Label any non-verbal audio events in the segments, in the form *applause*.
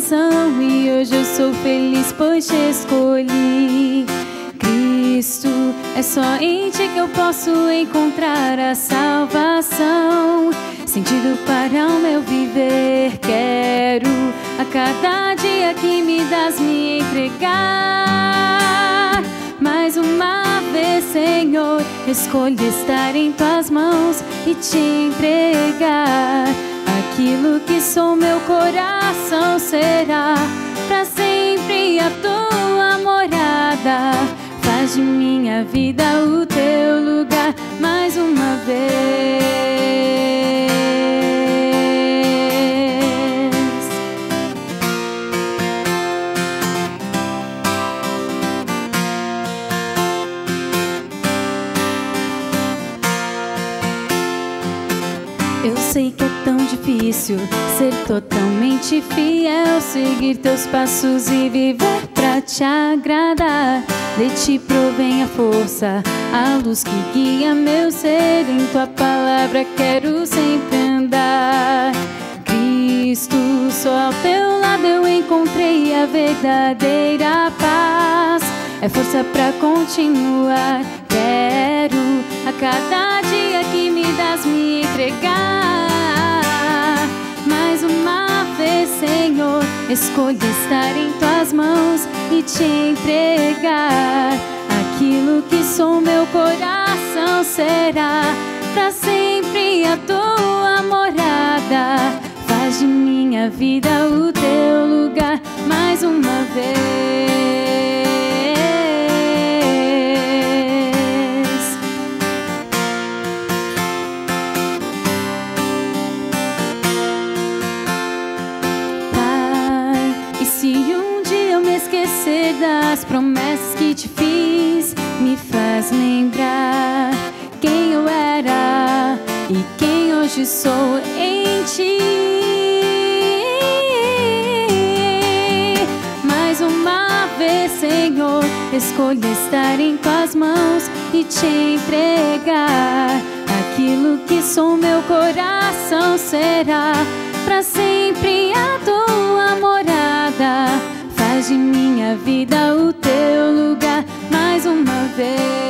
canção. E hoje eu sou feliz, pois te escolhi. Cristo, é só em ti que eu posso encontrar a salvação. Sentido para o meu viver, quero a cada dia que me das me entregar. Mais uma vez, Senhor, escolho estar em tuas mãos e te entregar. Aquilo que sou, meu coração será para sempre a tua morada. Faz de minha vida o teu lugar mais uma vez. Eu sei que tão difícil ser totalmente fiel, seguir teus passos e viver pra te agradar. De ti provém a força, a luz que guia meu ser. Em tua palavra quero sempre andar. Cristo, só ao teu lado eu encontrei a verdadeira paz. É força pra continuar. Quero a cada que me das me entregar. Mais uma vez, Senhor, escolho estar em tuas mãos e te entregar. Aquilo que sou, meu coração será para sempre a tua morada. Faz de minha vida o teu lugar mais uma vez. Hoje sou em ti. Mais uma vez, Senhor, escolho estar em tuas mãos e te entregar. Aquilo que sou, meu coração será para sempre a tua morada. Faz de minha vida o teu lugar mais uma vez.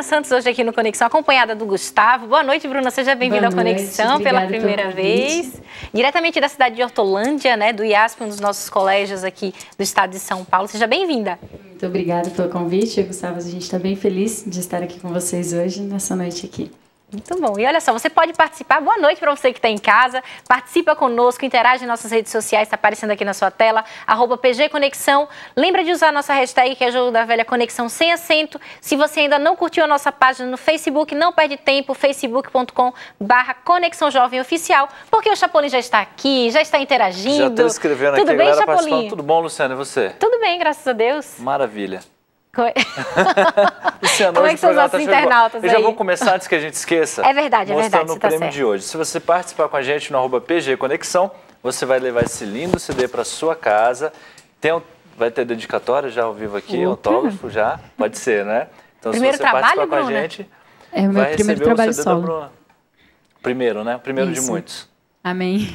Bruna Santos hoje aqui no Conexão, acompanhada do Gustavo. Boa noite, Bruna. Seja bem-vinda ao Conexão pela obrigada primeira vez. Diretamente da cidade de Hortolândia, né, do IASP, um dos nossos colégios aqui do estado de São Paulo. Seja bem-vinda. Muito obrigada pelo convite, Gustavo. A gente está bem feliz de estar aqui com vocês hoje, nessa noite aqui. Muito bom. E olha só, você pode participar. Boa noite para você que está em casa. Participa conosco, interage em nossas redes sociais, está aparecendo aqui na sua tela, arroba PG Conexão. Lembra de usar a nossa hashtag, que é Jogo da Velha Conexão sem acento. Se você ainda não curtiu a nossa página no Facebook, não perde tempo, facebook.com barra Conexão Jovem Oficial, porque o Chapolin já está aqui, já está interagindo. Já estou escrevendo Tudo aqui, bem, galera Chapolin? participando. Tudo bom, Luciano? E você? Tudo bem, graças a Deus. Maravilha. *laughs* Luciano, Como é que são o os programa nossos tá de bola. internautas Eu já vou começar antes que a gente esqueça. *laughs* É verdade, é mostrando verdade, o você tá prêmio certo. de hoje. Se você participar com a gente no arroba PG Conexão, você vai levar esse lindo CD para sua casa. Tem um- vai ter dedicatória já ao vivo aqui, autógrafo já? Pode ser, né? Então, Primeiro se você trabalho, participar com a gente, É o meu vai primeiro receber trabalho o CD solo. da Bruna. Primeiro, né? Primeiro de Isso. muitos. Amém.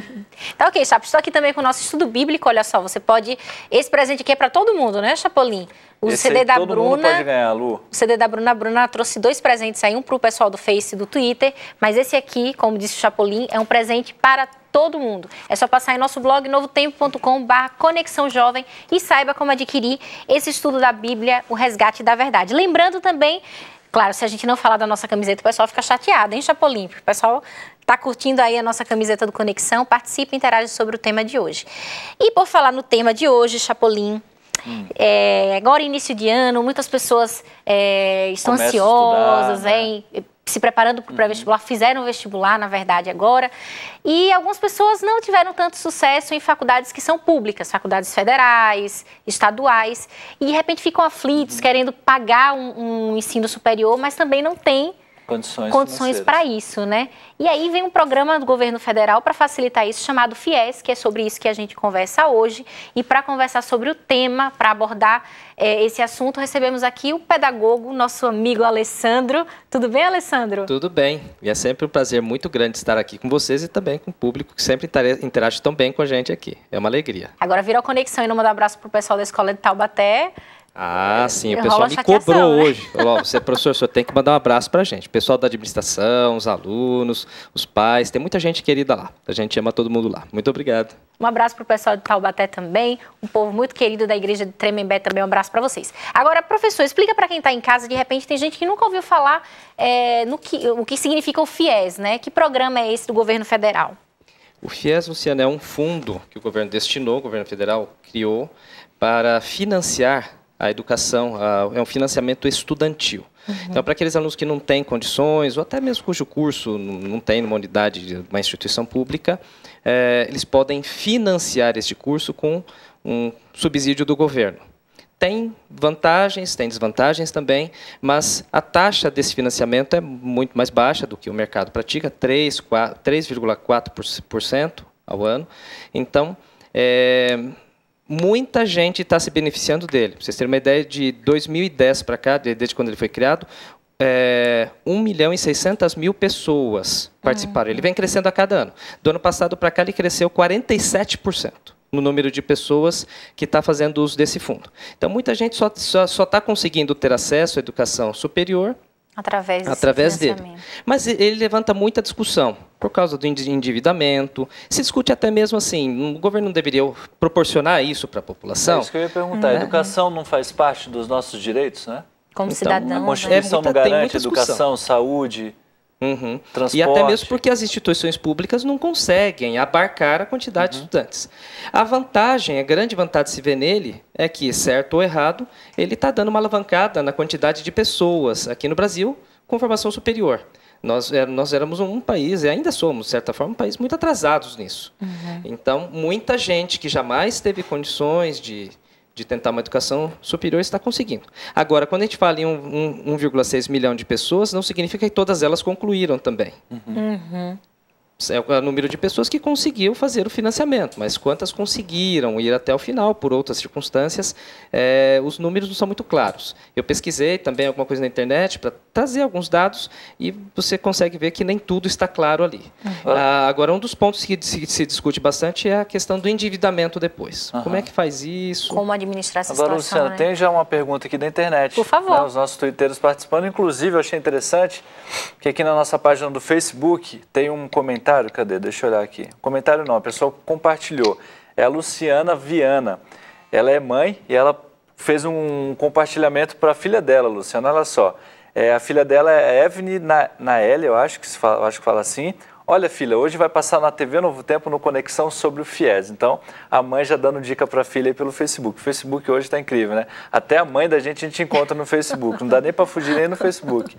*laughs* Tá ok, Chapo. Estou aqui também com o nosso estudo bíblico. Olha só, você pode. Esse presente aqui é para todo mundo, né, Chapolin? O Esse CD aí da todo mundo Bruna. pode ganhar, Lu. O CD da Bruna, a Bruna trouxe dois presentes aí, um para o pessoal do Face e do Twitter, mas esse aqui, como disse o Chapolin, é um presente para todo mundo. É só passar em nosso blog novotempo.com conexão jovem e saiba como adquirir esse estudo da Bíblia, o resgate da verdade. Lembrando também, claro, se a gente não falar da nossa camiseta, o pessoal fica chateado, hein, Chapolin? Porque o pessoal tá curtindo aí a nossa camiseta do Conexão, participe e interage sobre o tema de hoje. E por falar no tema de hoje, Chapolin, é, agora início de ano, muitas pessoas é, estão Começa ansiosas, estudar, né? hein? se preparando para o pré-vestibular, fizeram vestibular, na verdade, agora. E algumas pessoas não tiveram tanto sucesso em faculdades que são públicas, faculdades federais, estaduais, e de repente ficam aflitos, querendo pagar um, um ensino superior, mas também não têm condições, condições para isso, né? E aí vem um programa do governo federal para facilitar isso, chamado FIES, que é sobre isso que a gente conversa hoje. E para conversar sobre o tema, para abordar é, esse assunto, recebemos aqui o pedagogo, nosso amigo Alessandro. Tudo bem, Alessandro? Tudo bem. E é sempre um prazer muito grande estar aqui com vocês e também com o público que sempre interage tão bem com a gente aqui. É uma alegria. Agora virou conexão e não mandar um abraço para o pessoal da Escola de Taubaté. Ah, sim, o pessoal me cobrou né? hoje. Falou, você, professor, o senhor tem que mandar um abraço pra gente. O pessoal da administração, os alunos, os pais, tem muita gente querida lá. A gente ama todo mundo lá. Muito obrigado. Um abraço para o pessoal de Taubaté também, um povo muito querido da igreja de Tremembé também, um abraço para vocês. Agora, professor, explica para quem está em casa, de repente tem gente que nunca ouviu falar é, no que, o que significa o FIES, né? Que programa é esse do governo federal? O FIES, Luciano, é um fundo que o governo destinou, o governo federal criou, para financiar a educação, a, é um financiamento estudantil. Uhum. Então, para aqueles alunos que não têm condições, ou até mesmo cujo curso não, tem numa unidade de uma instituição pública, é, eles podem financiar este curso com um subsídio do governo. Tem vantagens, tem desvantagens também, mas a taxa desse financiamento é muito mais baixa do que o mercado pratica, 3,4% ao ano. Então, é, muita gente está se beneficiando dele. Para vocês terem uma ideia, de 2010 para cá, desde quando ele foi criado, é, 1 milhão e 600 mil pessoas participaram. Uhum. Ele vem crescendo a cada ano. Do ano passado para cá, ele cresceu 47% no número de pessoas que está fazendo uso desse fundo. Então, muita gente só está só, só conseguindo ter acesso à educação superior Através, através dele. Mas ele levanta muita discussão por causa do endividamento. Se discute até mesmo assim, o governo não deveria proporcionar isso para a população? É isso que eu ia perguntar. Uhum. A educação não faz parte dos nossos direitos, né? Como então, cidadão. A Constituição é, muita, não garante educação, saúde, Uhum. E até mesmo porque as instituições públicas não conseguem abarcar a quantidade uhum. de estudantes. A vantagem, a grande vantagem de se ver nele, é que, certo ou errado, ele está dando uma alavancada na quantidade de pessoas aqui no Brasil com formação superior. Nós, é, nós éramos um país, e ainda somos, de certa forma, um país muito atrasados nisso. Uhum. Então, muita gente que jamais teve condições de de tentar uma educação superior está conseguindo. Agora, quando a gente fala em 1,6 milhão de pessoas, não significa que todas elas concluíram também. Uhum. Uhum é o número de pessoas que conseguiu fazer o financiamento, mas quantas conseguiram ir até o final por outras circunstâncias, é, os números não são muito claros. Eu pesquisei também alguma coisa na internet para trazer alguns dados e você consegue ver que nem tudo está claro ali. Uhum. Ah, agora, um dos pontos que se, se, discute bastante é a questão do endividamento depois. Uhum. Como é que faz isso? Como administrar essa agora, situação, Luciana, né? tem já uma pergunta aqui da internet. Por favor. Né, os nossos twitteiros participando. Inclusive, eu achei interessante que aqui na nossa página do Facebook tem um comentário comentário, cadê? Deixa eu olhar aqui. Comentário não, a pessoa compartilhou. É a Luciana Viana. Ela é mãe e ela fez um compartilhamento para a filha dela, Luciana. Olha só. É, a filha dela é Evne Nael, eu acho que, se fala, acho que fala assim. Olha, filha, hoje vai passar na TV Novo Tempo no Conexão sobre o FIES. Então, a mãe já dando dica para a filha aí pelo Facebook. O Facebook hoje está incrível, né? Até a mãe da gente a gente encontra no Facebook. Não dá nem para fugir nem no Facebook.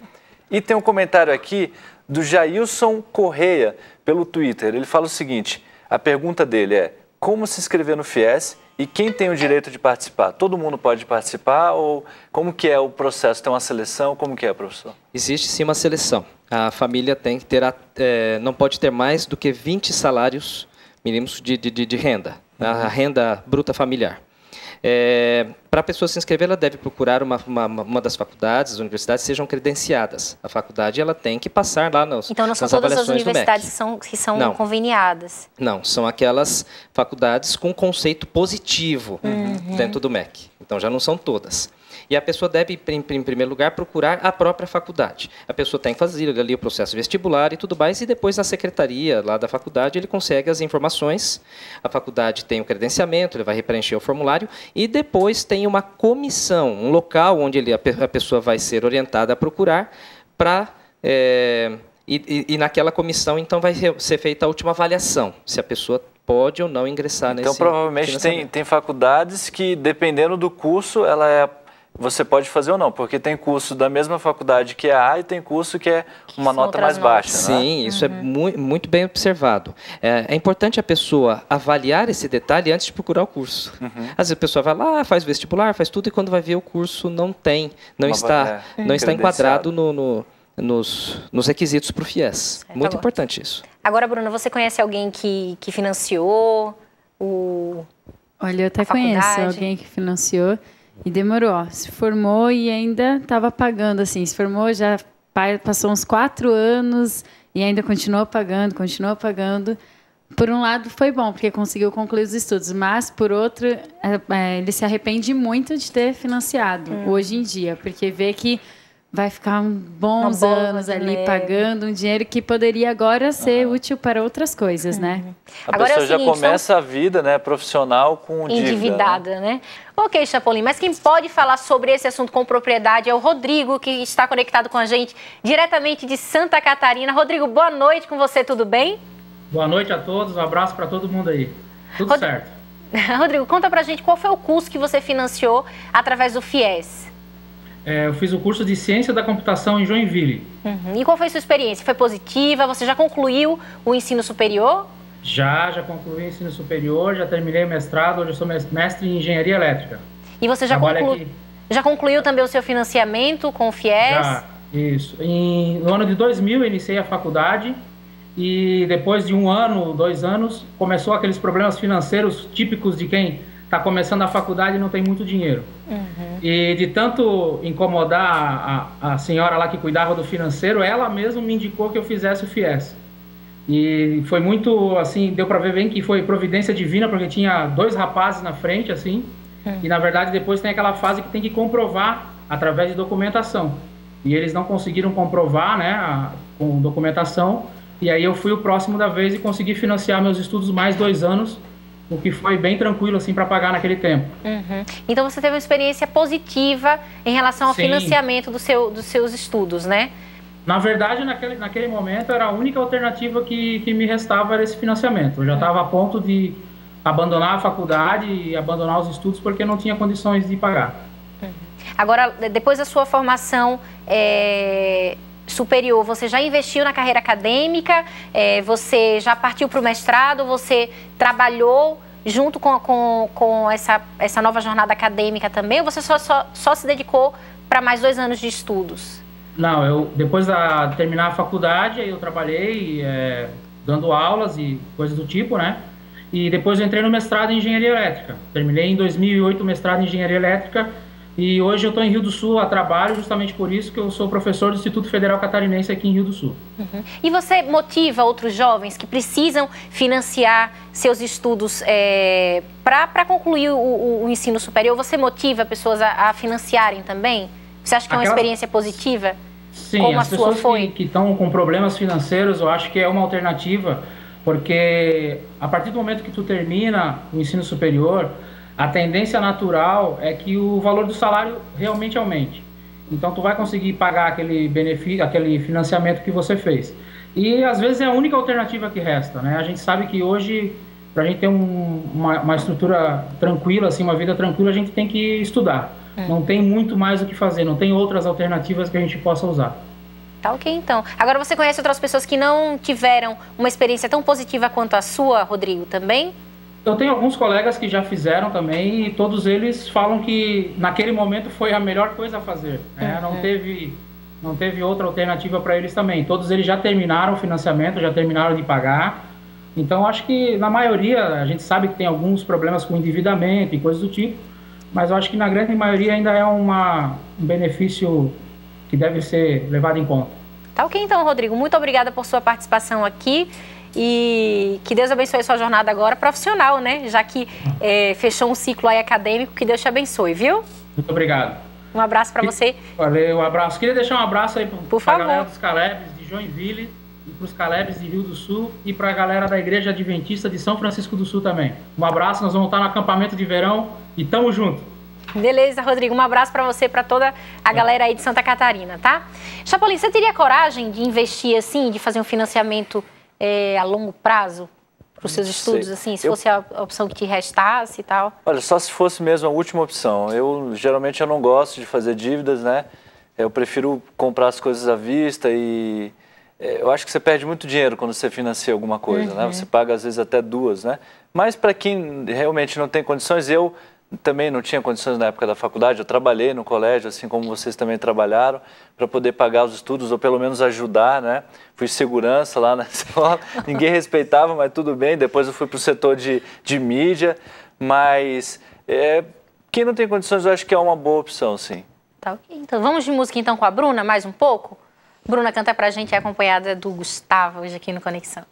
E tem um comentário aqui do Jailson Correia pelo Twitter. Ele fala o seguinte: a pergunta dele é como se inscrever no FIES e quem tem o direito de participar? Todo mundo pode participar ou como que é o processo? Tem uma seleção? Como que é, professor? Existe sim uma seleção. A família tem que ter, é, não pode ter mais do que 20 salários mínimos de, de, de renda, a renda bruta familiar. É, para a pessoa se inscrever, ela deve procurar uma, uma, uma, das faculdades, as universidades sejam credenciadas. A faculdade ela tem que passar lá nos, Então não são todas as universidades que são, que são não. conveniadas? Não, são aquelas faculdades com conceito positivo uhum. dentro do MEC. Então já não são todas. E a pessoa deve, em, em, primeiro lugar, procurar a própria faculdade. A pessoa tem que fazer ali o processo vestibular e tudo mais, e depois na secretaria lá da faculdade ele consegue as informações. A faculdade tem o credenciamento, ele vai preencher o formulário, e depois tem uma comissão, um local onde ele, a, a pessoa vai ser orientada a procurar para. É, e, e, e, naquela comissão, então, vai ser feita a última avaliação, se a pessoa pode ou não ingressar então, nesse Então, provavelmente tem, tem faculdades que, dependendo do curso, ela é você pode fazer ou não, porque tem curso da mesma faculdade que é A e tem curso que é uma que nota mais baixa. Sim, isso é uhum. é mu muito bem observado. É, é, importante a pessoa avaliar esse detalhe antes de procurar o curso. Uhum. Às vezes a pessoa vai lá, faz vestibular, faz tudo e quando vai ver o curso não tem, não uma, está, é, não está enquadrado no, no nos, nos requisitos para o FIES. É, Muito tá importante isso. Agora, Bruna, você conhece alguém que, que financiou o. Olha, eu até conheço alguém que financiou e demorou. Ó, se formou e ainda estava pagando, assim. Se formou, já passou uns quatro anos e ainda continuou pagando, continuou pagando. Por um lado, foi bom, porque conseguiu concluir os estudos, mas, por outro, é, é, ele se arrepende muito de ter financiado hum. hoje em dia, porque vê que vai ficar bons anos ali pagando um dinheiro que poderia agora ser uhum. útil para outras coisas, né? Uhum. A agora pessoa é seguinte, já começa então... a vida né, profissional com endividada, dívida, né? né? Ok, Chapolin, mas quem pode falar sobre esse assunto com propriedade é o Rodrigo, que está conectado com a gente diretamente de Santa Catarina. Rodrigo, boa noite com você, tudo bem? Boa noite a todos, um abraço para todo mundo aí. Tudo Rod... certo. *laughs* Rodrigo, conta pra gente qual foi o curso que você financiou através do FIES. É, eu fiz o curso de Ciência da Computação em Joinville. Uhum. E qual foi a sua experiência? Foi positiva? Você já concluiu o ensino superior? Já, já concluí o ensino superior, já terminei o mestrado, hoje eu sou mestre em Engenharia Elétrica. E você já, conclu... já concluiu também o seu financiamento com o FIES? Já, isso. Em, no ano de 2000 eu iniciei a faculdade e depois de um ano, dois anos, começou aqueles problemas financeiros típicos de quem está começando a faculdade e não tem muito dinheiro. Uhum. E de tanto incomodar a, a, senhora lá que cuidava do financeiro, ela mesma me indicou que eu fizesse o FIES. E foi muito, assim, deu para ver bem que foi providência divina, porque tinha dois rapazes na frente, assim, uhum. e na verdade depois tem aquela fase que tem que comprovar através de documentação. E eles não conseguiram comprovar, né, a, com documentação, e aí eu fui o próximo da vez e consegui financiar meus estudos mais dois anos o que foi bem tranquilo assim para pagar naquele tempo. Uhum. Então você teve uma experiência positiva em relação ao Sim. financiamento do seu, dos seus estudos, né? Na verdade, naquele, naquele momento era a única alternativa que, que me restava era esse financiamento. Eu já estava uhum. a ponto de abandonar a faculdade e abandonar os estudos porque não tinha condições de pagar. Uhum. Agora, depois da sua formação é, superior, você já investiu na carreira acadêmica? É, você já partiu para o mestrado? Você trabalhou junto com, com, com essa, essa nova jornada acadêmica também? Ou você só, só, só se dedicou para mais dois anos de estudos? Não, eu depois de terminar a faculdade, eu trabalhei é, dando aulas e coisas do tipo, né? E depois eu entrei no mestrado em engenharia elétrica. Terminei em 2008 o mestrado em engenharia elétrica e hoje eu estou em Rio do Sul a trabalho, justamente por isso que eu sou professor do Instituto Federal Catarinense aqui em Rio do Sul. Uhum. E você motiva outros jovens que precisam financiar seus estudos é, para concluir o, o, o, ensino superior? Você motiva pessoas a, a, financiarem também? Você acha que é uma experiência positiva? Sim, Como as pessoas foi? que estão com problemas financeiros, eu acho que é uma alternativa, porque a partir do momento que tu termina o ensino superior, a tendência natural é que o valor do salário realmente aumente. Então tu vai conseguir pagar aquele benefício, aquele financiamento que você fez. E às vezes é a única alternativa que resta, né? A gente sabe que hoje para a gente ter um, uma, uma, estrutura tranquila, assim, uma vida tranquila, a gente tem que estudar. É. Não tem muito mais o que fazer, não tem outras alternativas que a gente possa usar. Tá ok, então. Agora você conhece outras pessoas que não tiveram uma experiência tão positiva quanto a sua, Rodrigo, também? Eu tenho alguns colegas que já fizeram também e todos eles falam que naquele momento foi a melhor coisa a fazer. Né? Não teve não teve outra alternativa para eles também. Todos eles já terminaram o financiamento, já terminaram de pagar. Então acho que na maioria a gente sabe que tem alguns problemas com endividamento e coisas do tipo, mas eu acho que na grande maioria ainda é uma, um benefício que deve ser levado em conta. Tá ok então, Rodrigo. Muito obrigada por sua participação aqui. E que Deus abençoe a sua jornada agora profissional, né? Já que é, fechou um ciclo aí acadêmico, que Deus te abençoe, viu? Muito obrigado. Um abraço para você. Valeu, um abraço. Queria deixar um abraço aí para a galera dos Calebes de Joinville e para os Calebes de Rio do Sul e para a galera da Igreja Adventista de São Francisco do Sul também. Um abraço, nós vamos estar no acampamento de verão e tamo junto. Beleza, Rodrigo. Um abraço para você, para toda a galera aí de Santa Catarina, tá? Chapolin, você teria coragem de investir assim, de fazer um financiamento é, a longo prazo? para os seus estudos, assim, se eu... fosse a opção que te restasse e tal? Olha, só se fosse mesmo a última opção. Eu geralmente eu não gosto de fazer dívidas, né? Eu prefiro comprar as coisas à vista e é, eu acho que você perde muito dinheiro quando você financia alguma coisa, né? uhum. né? Você paga às vezes até duas, né? Mas para quem realmente não tem condições, eu também não tinha condições na época da faculdade, eu trabalhei no colégio, assim como vocês também trabalharam, para poder pagar os estudos ou pelo menos ajudar, né? Fui segurança lá na *laughs* escola, ninguém respeitava, mas tudo bem. Depois eu fui para o setor de, de mídia, mas é, quem não tem condições eu acho que é uma boa opção, sim. Tá ok. Então vamos de música então com a Bruna, mais um pouco? Bruna canta pra gente, é acompanhada do Gustavo hoje aqui no Conexão.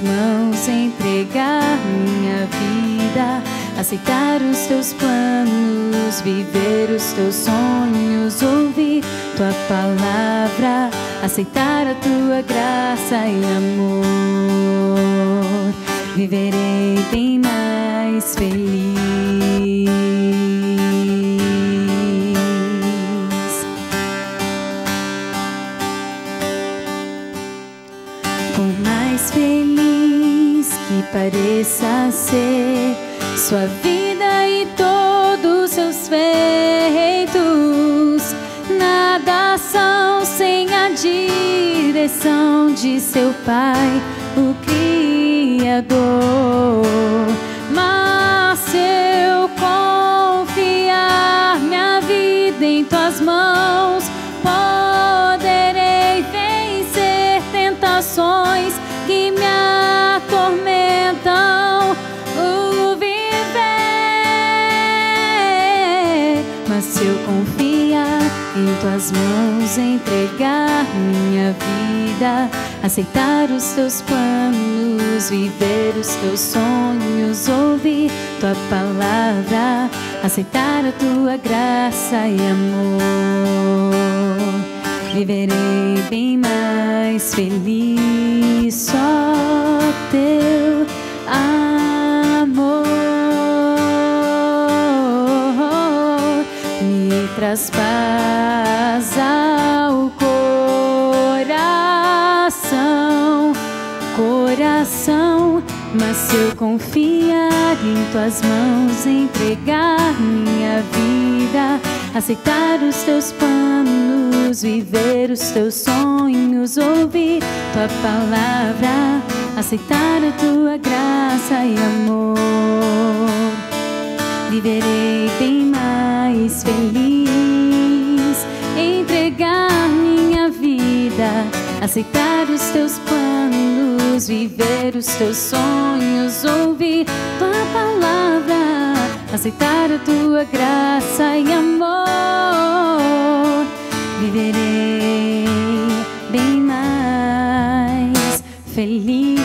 Mãos, entregar minha vida aceitar os teus planos, viver os teus sonhos, ouvir tua palavra, aceitar a tua graça e amor. Viverei bem mais feliz. Pareça ser sua vida e todos seus feitos. Nada são sem a direção de seu Pai, o Criador. Tuas mãos, entregar minha vida, aceitar os teus planos, viver os teus sonhos, ouvir tua palavra, aceitar a tua graça e amor. Viverei bem mais feliz, só teu amor. traz paz coração. Mas se eu confiar em tuas mãos, entregar minha vida, aceitar os teus planos, viver os teus sonhos, ouvir tua palavra, aceitar a tua graça e amor, viverei bem mais feliz entregar minha vida, aceitar os teus planos, viver os teus sonhos, ouvir tua palavra, aceitar a tua graça e amor. Viverei bem mais feliz.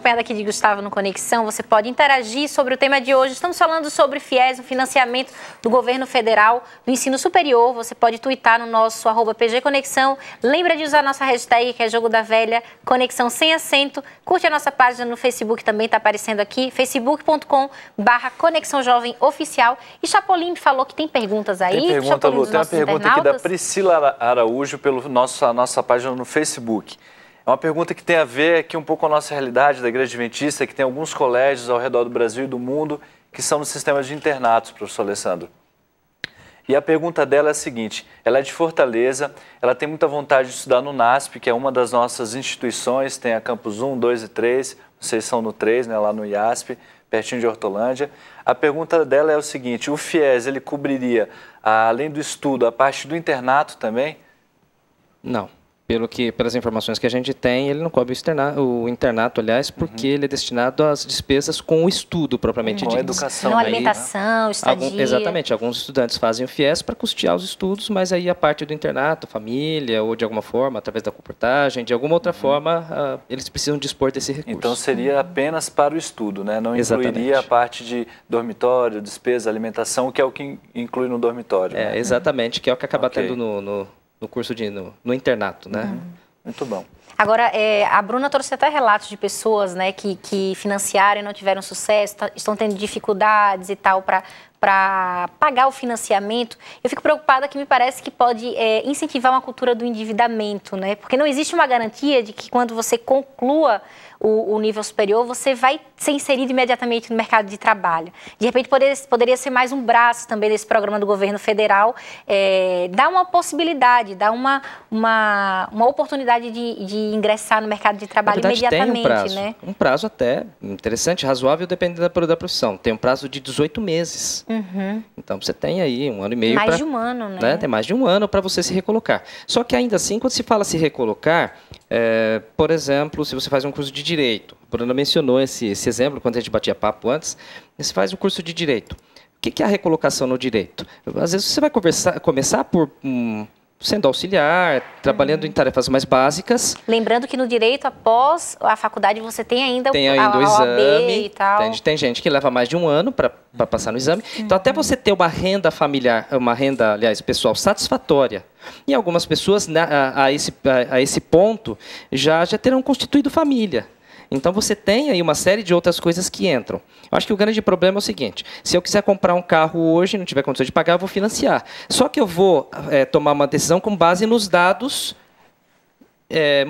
Acompanhada aqui de Gustavo no Conexão. Você pode interagir sobre o tema de hoje. Estamos falando sobre FIES, o financiamento do governo federal do ensino superior. Você pode twittar no nosso arroba PG Conexão. Lembra de usar nossa hashtag, que é Jogo da Velha, Conexão Sem Acento. Curte a nossa página no Facebook, também está aparecendo aqui, facebook.com barra Conexão Jovem Oficial. E Chapolin falou que tem perguntas aí. Tem pergunta, Lu, tem uma pergunta aqui da Priscila Araújo pelo nosso, a nossa página no Facebook. É uma pergunta que tem a ver aqui um pouco com a nossa realidade da Igreja Adventista, que tem alguns colégios ao redor do Brasil e do mundo que são no sistema de internatos, professor Alessandro. E a pergunta dela é a seguinte: ela é de Fortaleza, ela tem muita vontade de estudar no NASP, que é uma das nossas instituições, tem a Campus 1, 2 e 3, vocês são no 3, né, lá no IASP, pertinho de Hortolândia. A pergunta dela é o seguinte: o FIES ele cobriria, além do estudo, a parte do internato também? Não pelo que, pelas informações que a gente tem, ele não cobre o, externato, o internato, aliás, porque uhum. ele é destinado às despesas com o estudo propriamente dito. educação. Não alimentação, aí, estadia. Algum, exatamente. Alguns estudantes fazem o FIES para custear os estudos, mas aí a parte do internato, família, ou de alguma forma, através da comportagem, de alguma outra uhum. forma, uh, eles precisam dispor desse recurso. Então seria apenas para o estudo, né? Não exatamente. incluiria a parte de dormitório, despesa, alimentação, que é o que inclui no dormitório. É, né? exatamente, que é o que acaba okay. tendo no, no no curso de no, no internato, né? Uhum. Muito bom. Agora, é, a Bruna trouxe até relatos de pessoas né, que, que financiaram e não tiveram sucesso, tá, estão tendo dificuldades e tal para pagar o financiamento. Eu fico preocupada que me parece que pode é, incentivar uma cultura do endividamento, né? Porque não existe uma garantia de que quando você conclua o, o, nível superior, você vai ser inserido imediatamente no mercado de trabalho. De repente, poderia, poderia ser mais um braço também desse programa do governo federal, é, dar uma possibilidade, dar uma, uma, uma oportunidade de, de ingressar no mercado de trabalho verdade, imediatamente. Tem um prazo, né? um prazo até interessante, razoável, dependendo da, da profissão. Tem um prazo de 18 meses. Uhum. Então, você tem aí um ano e meio. Mais pra, de um ano, né? né? Tem mais de um ano para você se recolocar. Só que ainda assim, quando se fala se recolocar, é, por exemplo, se você faz um curso de direito, a Bruna mencionou esse, esse exemplo quando a gente batia papo antes, você faz um curso de direito. O que é a recolocação no direito? Às vezes você vai conversar, começar por um, sendo auxiliar, trabalhando uhum. em tarefas mais básicas. Lembrando que no direito, após a faculdade, você tem ainda tem ainda o, exame e tal. Tem, tem, gente que leva mais de um ano para passar no exame. Uhum. Então, até você ter uma renda familiar, uma renda, aliás, pessoal, satisfatória, e algumas pessoas, né, a, a, esse, a, a esse ponto, já, já terão constituído família. Então você tem aí uma série de outras coisas que entram. Eu acho que o grande problema é o seguinte: se eu quiser comprar um carro hoje, não tiver condições de pagar, eu vou financiar. Só que eu vou é, tomar uma decisão com base nos dados é,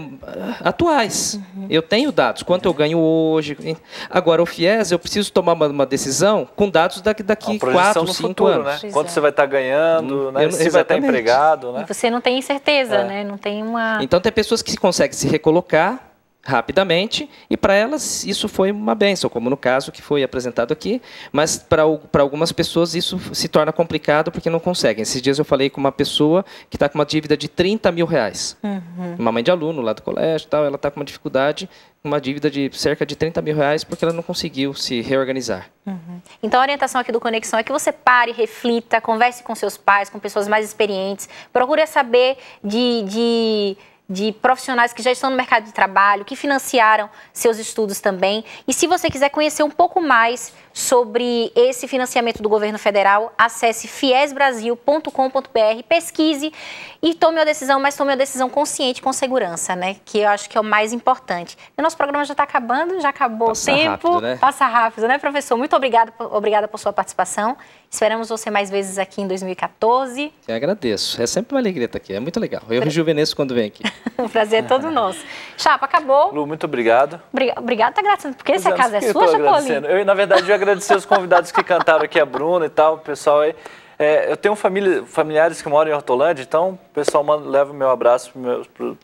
atuais. Uhum. Eu tenho dados, quanto eu ganho hoje. Agora, o FIES, eu preciso tomar uma, uma decisão com dados daqui, daqui 4, 5 futuro, anos. Né? Quanto é. você vai estar ganhando, hum, né? Eu, se vai estar empregado. Né? E você não tem certeza, é. né? Não tem uma... Então, tem pessoas que conseguem se recolocar rapidamente e para elas isso foi uma benção, como no caso que foi apresentado aqui, mas para algumas pessoas isso se torna complicado porque não conseguem. Esses dias eu falei com uma pessoa que está com uma dívida de 30 mil reais, uhum. uma mãe de aluno lá do colégio tal, ela está com uma dificuldade, uma dívida de cerca de 30 mil reais porque ela não conseguiu se reorganizar. Uhum. Então a orientação aqui do Conexão é que você pare, reflita, converse com seus pais, com pessoas mais experientes, procure saber de, de de profissionais que já estão no mercado de trabalho, que financiaram seus estudos também. E se você quiser conhecer um pouco mais sobre esse financiamento do governo federal, acesse fiesbrasil.com.br, pesquise e tome a decisão, mas tome a decisão consciente, com segurança, né? Que eu acho que é o mais importante. O nosso programa já está acabando, já acabou Passa o tempo. Rápido, né? Passa rápido, né, professor? Muito obrigada, obrigada por sua participação. Esperamos você mais vezes aqui em 2014. Eu agradeço. É sempre uma alegria estar aqui. É muito legal. Eu rejuvenesço quando venho aqui. *laughs* o prazer é todo nosso. Chapa, acabou. Lu, muito obrigado. Obrigado, tá agradecendo. Porque essa casa é sua, Chapolin? Eu, na verdade, eu agradecer os convidados que cantaram aqui, a Bruna e tal, o pessoal aí. É, eu tenho família, familiares que moram em Hortolândia, então o pessoal manda, leva o meu abraço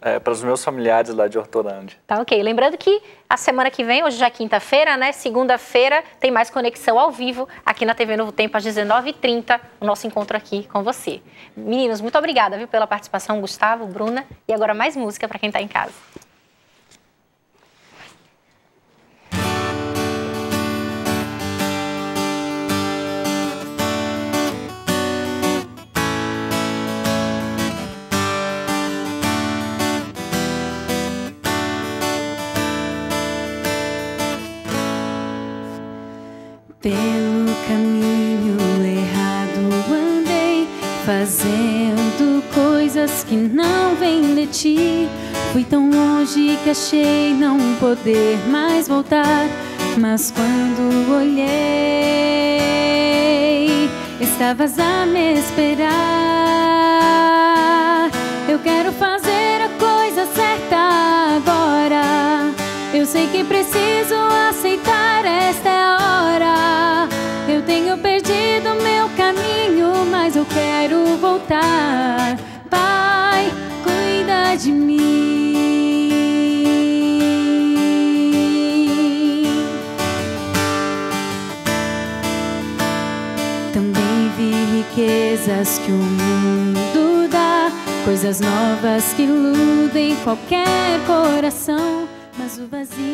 para é, os meus familiares lá de Hortolândia. Tá ok. Lembrando que a semana que vem, hoje já é quinta-feira, né? Segunda-feira, tem mais conexão ao vivo aqui na TV Novo Tempo, às 19h30, o nosso encontro aqui com você. Meninos, muito obrigada viu, pela participação, Gustavo, Bruna. E agora mais música para quem está em casa. Pelo caminho errado andei, fazendo coisas que não vêm de ti. Fui tão longe que achei não poder mais voltar. Mas quando olhei, estavas a me esperar. Eu quero fazer a coisa certa agora Eu sei que preciso aceitar, esta é a hora. Eu tenho perdido meu caminho, mas eu quero voltar. Pai, cuida de mim. Também vi riquezas que o mundo dá, coisas novas que iludem qualquer coração, vazio